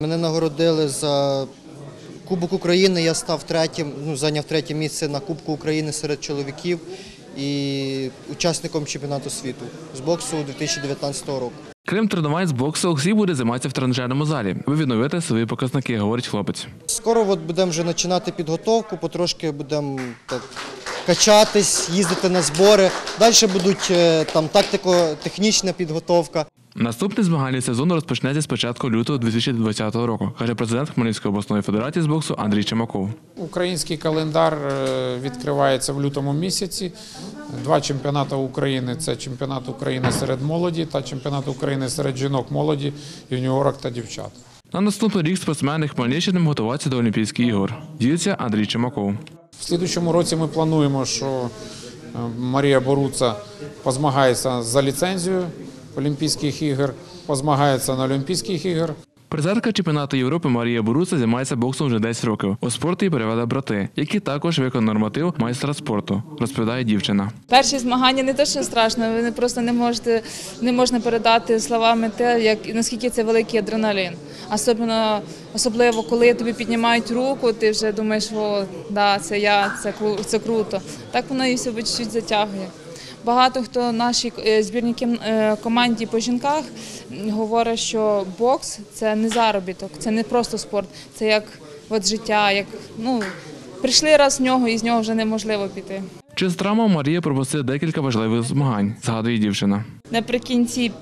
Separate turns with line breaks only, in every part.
Мене нагородили за Кубок України. Я став третім, ну, зайняв третє місце на Кубку України серед чоловіків і учасником чемпіонату світу з боксу 2019 року.
Крім тренувань з боксу, Олексій буде займатися в тренажерному залі, аби відновити свої показники, говорить хлопець.
Скоро от будемо вже починати підготовку, потрошки будемо так качатись, їздити на збори. Далі будуть е, там тактико-технічна підготовка.
Наступний змагальний сезон розпочнеться з початку лютого 2020 року, каже президент Хмельницької обласної федерації з боксу Андрій Чемаков.
Український календар е, відкривається в лютому місяці. Два чемпіонати України це чемпіонат України серед молоді та чемпіонат України серед жінок молоді, юніорок та дівчат.
На наступний рік спортсмени Хмельниччини готуватися до Олімпійських ігор. Ділиться Андрій Чемаков.
В слідучому році ми плануємо, що е, Марія Боруца позмагається за ліцензію Олімпійських ігор, позмагається на Олімпійських ігор.
Призерка чемпіонату Європи Марія Боруца займається боксом вже 10 років. У спорт її перевели брати, які також виконали норматив майстра спорту, розповідає дівчина.
Перші змагання не те, що страшно, ви просто не можете не можна передати словами те, як наскільки це великий адреналін. Особливо, особливо коли тобі піднімають руку, ти вже думаєш, о, да, це я, це це круто. Так воно і себе чуть затягує. Багато хто нашій е, збірній е, команді по жінках говорить, що бокс це не заробіток, це не просто спорт, це як от життя, як ну прийшли раз в нього і з нього вже неможливо піти.
Через травму Марія пропустила декілька важливих змагань, згадує дівчина.
Наприкінці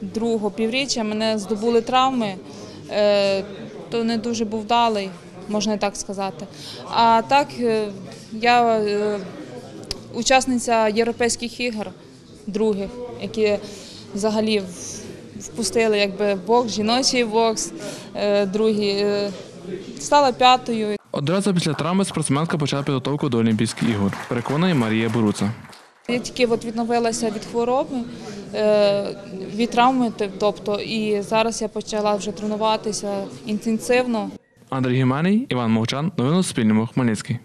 другого півріччя мене здобули травми, е, то не дуже був вдалий, можна так сказати. А так я учасниця європейських ігор, других, які взагалі впустили якби бокс, жіночий бокс, е, другі. е, Стала п'ятою.
Одразу після травми спортсменка почала підготовку до Олімпійських ігор. Переконує Марія Боруца.
Я тільки от відновилася від хвороби, е, від травми, тобто, і зараз я почала вже тренуватися інтенсивно.
Андрій Гіменій, Іван Мовчан. Новини на Суспільному. Хмельницький.